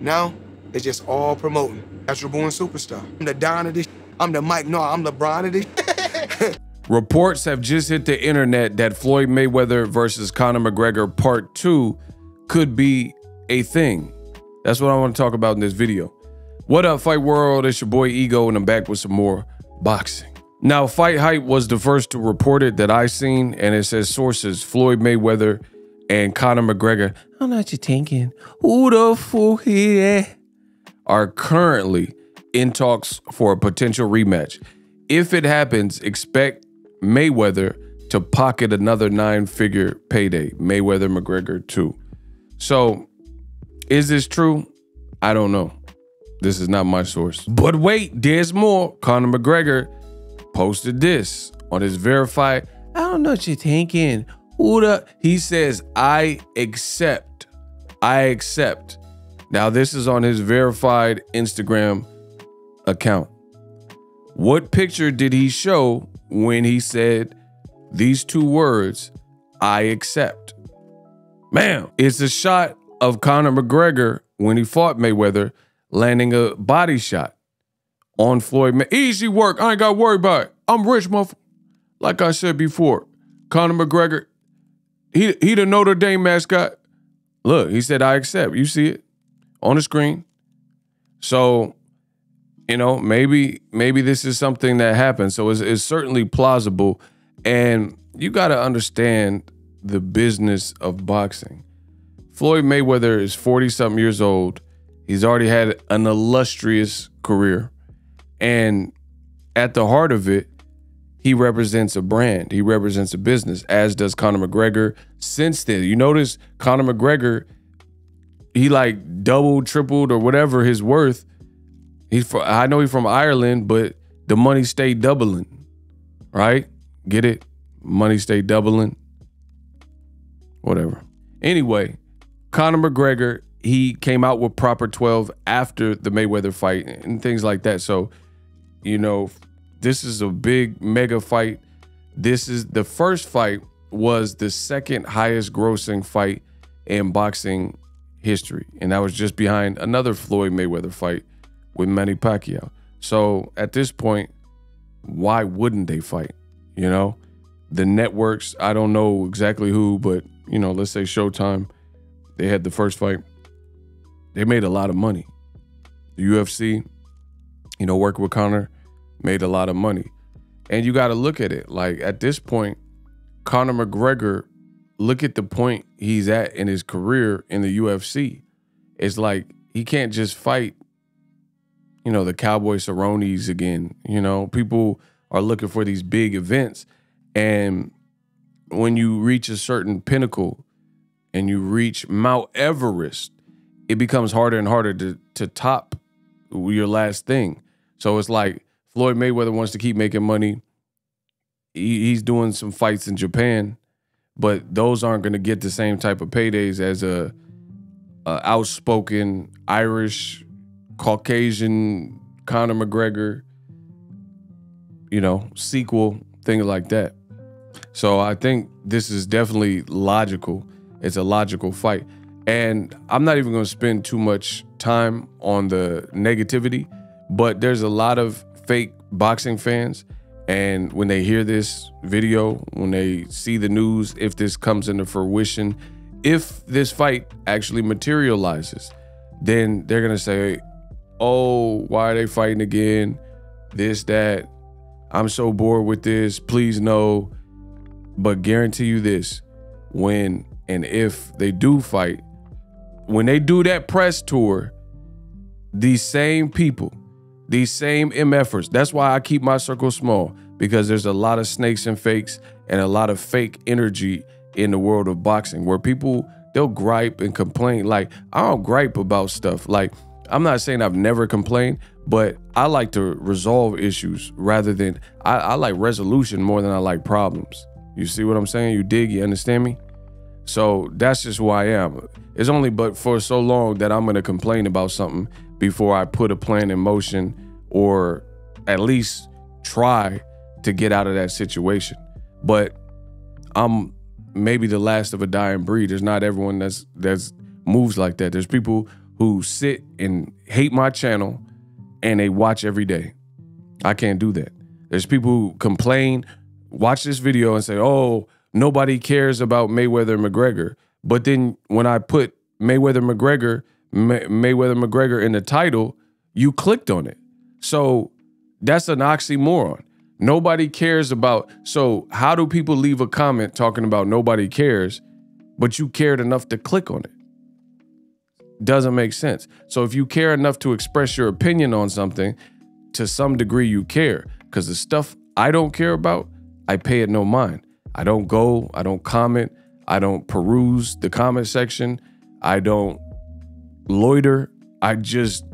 Now, it's just all promoting. Natural born superstar. I'm the Don of this. I'm the Mike. No, I'm LeBron of this. Reports have just hit the internet that Floyd Mayweather versus Conor McGregor Part 2 could be a thing. That's what I want to talk about in this video. What up, Fight World? It's your boy Ego, and I'm back with some more boxing. Now, Fight Hype was the first to report it that I seen, and it says sources Floyd Mayweather and Conor McGregor. I am not you thinking. Who the fuck here? Are currently in talks for a potential rematch. If it happens, expect Mayweather to pocket another nine-figure payday. Mayweather McGregor too. So, is this true? I don't know. This is not my source. But wait, there's more. Conor McGregor posted this on his verified. I don't know what you're thinking. The? He says, I accept. I accept. Now, this is on his verified Instagram account. What picture did he show when he said these two words, I accept? Man, it's a shot of Conor McGregor when he fought Mayweather landing a body shot on Floyd. May- Easy work. I ain't got to worry about it. I'm rich, motherfucker. Like I said before, Conor McGregor, he he the Notre Dame mascot. Look, he said, I accept. You see it on the screen. So, you know, maybe maybe this is something that happens. So it's, it's certainly plausible. And you got to understand the business of boxing. Floyd Mayweather is 40 something years old. He's already had an illustrious career. And at the heart of it, he represents a brand. He represents a business, as does Conor McGregor. Since then, you notice Conor McGregor, he like doubled, tripled, or whatever his worth. He's from, I know he's from Ireland, but the money stayed doubling, right? Get it? Money stayed doubling. Whatever. Anyway, Conor McGregor he came out with proper 12 after the Mayweather fight and things like that. So, you know, this is a big mega fight. This is the first fight was the second highest grossing fight in boxing history. And that was just behind another Floyd Mayweather fight with Manny Pacquiao. So at this point, why wouldn't they fight? You know, the networks, I don't know exactly who, but, you know, let's say Showtime, they had the first fight they made a lot of money. The UFC, you know, working with Conor, made a lot of money. And you got to look at it like at this point, Conor McGregor, look at the point he's at in his career in the UFC. It's like he can't just fight, you know, the Cowboy Cerrone's again. You know, people are looking for these big events. And when you reach a certain pinnacle and you reach Mount Everest, it becomes harder and harder to to top your last thing. So it's like Floyd Mayweather wants to keep making money. He, he's doing some fights in Japan, but those aren't going to get the same type of paydays as a, a outspoken Irish, Caucasian Conor McGregor, you know, sequel, things like that. So I think this is definitely logical. It's a logical fight. And I'm not even going to spend too much time on the negativity, but there's a lot of fake boxing fans. And when they hear this video, when they see the news, if this comes into fruition, if this fight actually materializes, then they're going to say, oh, why are they fighting again? This, that. I'm so bored with this. Please no. But guarantee you this when and if they do fight, when they do that press tour, these same people, these same MFers, that's why I keep my circle small because there's a lot of snakes and fakes and a lot of fake energy in the world of boxing where people they'll gripe and complain. Like I don't gripe about stuff. Like I'm not saying I've never complained, but I like to resolve issues rather than I, I like resolution more than I like problems. You see what I'm saying? You dig? You understand me? So that's just who I am. It's only but for so long that I'm gonna complain about something before I put a plan in motion or at least try to get out of that situation. But I'm maybe the last of a dying breed. There's not everyone that's that's moves like that. There's people who sit and hate my channel and they watch every day. I can't do that. There's people who complain, watch this video and say, "Oh, nobody cares about Mayweather McGregor." But then when I put Mayweather McGregor, May- Mayweather McGregor in the title, you clicked on it. So that's an oxymoron. Nobody cares about. So how do people leave a comment talking about nobody cares, but you cared enough to click on it? Doesn't make sense. So if you care enough to express your opinion on something, to some degree you care. Because the stuff I don't care about, I pay it no mind. I don't go, I don't comment, I don't peruse the comment section, I don't loiter, I just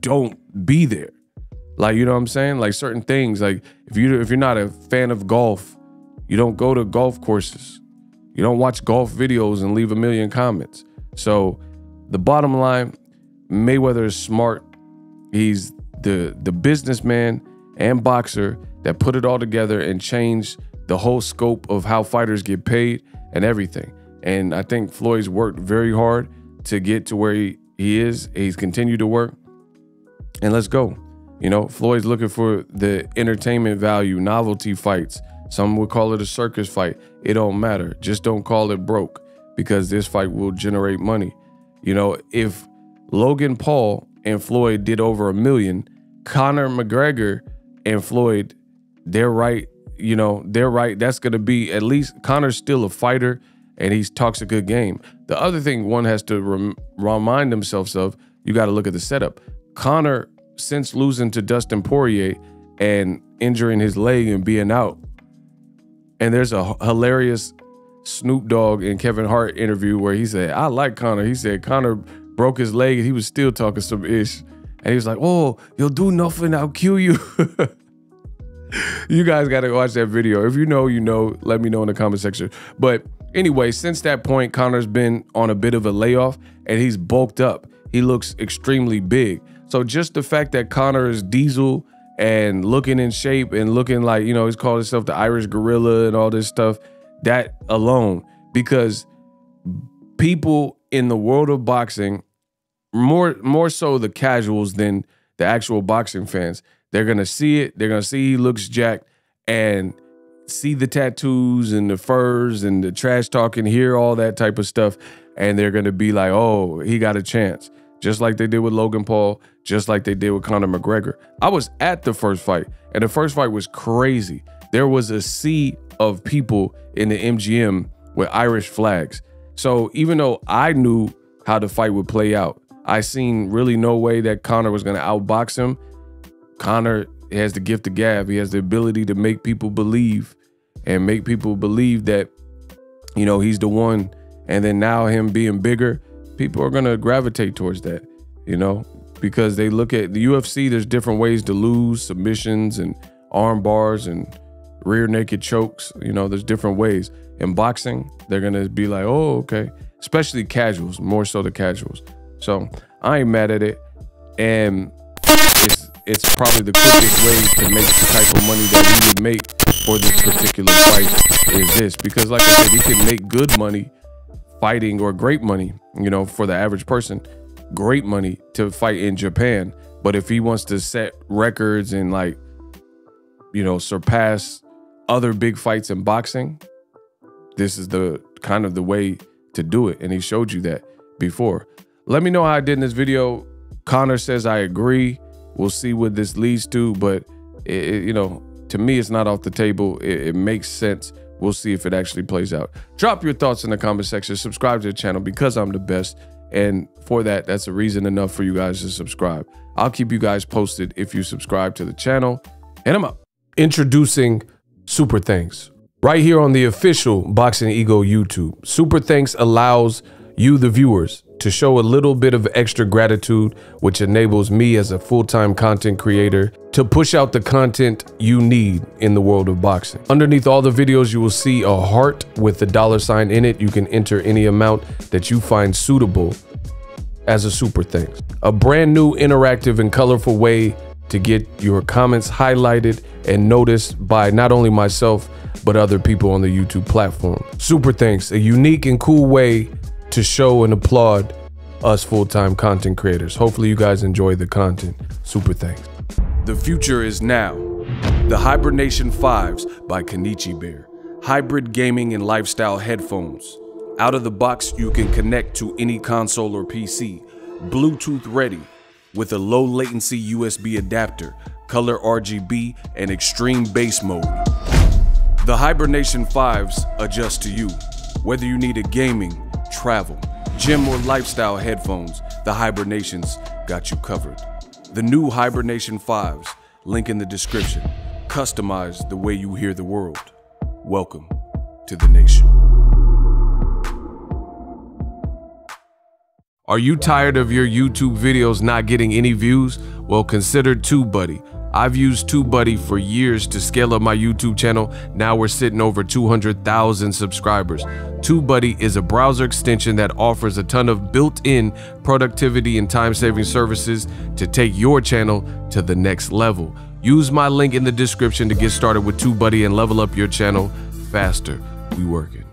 don't be there. Like, you know what I'm saying? Like certain things, like if you if you're not a fan of golf, you don't go to golf courses. You don't watch golf videos and leave a million comments. So the bottom line, Mayweather is smart. He's the the businessman and boxer that put it all together and changed the whole scope of how fighters get paid and everything. And I think Floyd's worked very hard to get to where he, he is. He's continued to work. And let's go. You know, Floyd's looking for the entertainment value, novelty fights. Some would call it a circus fight. It don't matter. Just don't call it broke because this fight will generate money. You know, if Logan Paul and Floyd did over a million, Conor McGregor and Floyd, they're right. You know, they're right. That's going to be at least Conor's still a fighter and he talks a good game. The other thing one has to rem- remind themselves of, you got to look at the setup. Conor, since losing to Dustin Poirier and injuring his leg and being out. And there's a hilarious Snoop Dogg and Kevin Hart interview where he said, I like Conor. He said Conor broke his leg and he was still talking some ish. And he was like, Oh, you'll do nothing, I'll kill you. you guys got to watch that video. If you know, you know, let me know in the comment section. But anyway, since that point, Conor's been on a bit of a layoff and he's bulked up. He looks extremely big. So just the fact that Conor is diesel and looking in shape and looking like, you know, he's called himself the Irish gorilla and all this stuff, that alone, because people in the world of boxing, more more so the casuals than the actual boxing fans, they're gonna see it, they're gonna see he looks jacked and see the tattoos and the furs and the trash talking, hear all that type of stuff, and they're gonna be like, oh, he got a chance just like they did with Logan Paul, just like they did with Conor McGregor. I was at the first fight, and the first fight was crazy. There was a sea of people in the MGM with Irish flags. So even though I knew how the fight would play out, I seen really no way that Conor was gonna outbox him. Conor has the gift of gab. He has the ability to make people believe and make people believe that, you know, he's the one. And then now him being bigger, people are gonna gravitate towards that, you know, because they look at the UFC. There's different ways to lose submissions and arm bars and rear naked chokes. You know, there's different ways. In boxing, they're gonna be like, oh, okay. Especially casuals, more so the casuals. So I ain't mad at it, and it's it's probably the quickest way to make the type of money that he would make for this particular fight is this because, like I said, he can make good money fighting or great money, you know, for the average person, great money to fight in Japan. But if he wants to set records and like, you know, surpass other big fights in boxing, this is the kind of the way to do it. And he showed you that before. Let me know how I did in this video. connor says I agree. We'll see what this leads to, but it, you know, to me, it's not off the table. It, it makes sense We'll see if it actually plays out. Drop your thoughts in the comment section. Subscribe to the channel because I'm the best. And for that, that's a reason enough for you guys to subscribe. I'll keep you guys posted if you subscribe to the channel. And I'm up. Introducing Super Thanks. Right here on the official Boxing Ego YouTube. Super Thanks allows you, the viewers, to show a little bit of extra gratitude, which enables me as a full-time content creator to push out the content you need in the world of boxing. Underneath all the videos, you will see a heart with the dollar sign in it. You can enter any amount that you find suitable as a super thanks. A brand new interactive and colorful way to get your comments highlighted and noticed by not only myself, but other people on the YouTube platform. Super thanks, a unique and cool way to show and applaud us full-time content creators. Hopefully you guys enjoy the content. Super thanks. The future is now. The Hibernation 5s by Kenichi Bear. Hybrid gaming and lifestyle headphones. Out of the box, you can connect to any console or PC. Bluetooth ready with a low latency USB adapter, color RGB, and extreme bass mode. The Hibernation 5s adjust to you. Whether you need a gaming, travel, gym, or lifestyle headphones, the Hibernations got you covered. The new Hibernation 5s, link in the description, customize the way you hear the world. Welcome to the nation. Are you tired of your YouTube videos not getting any views? Well, consider TubeBuddy. I've used TubeBuddy for years to scale up my YouTube channel. Now we're sitting over 200,000 subscribers. TubeBuddy is a browser extension that offers a ton of built-in productivity and time-saving services to take your channel to the next level. Use my link in the description to get started with TubeBuddy and level up your channel faster. We working.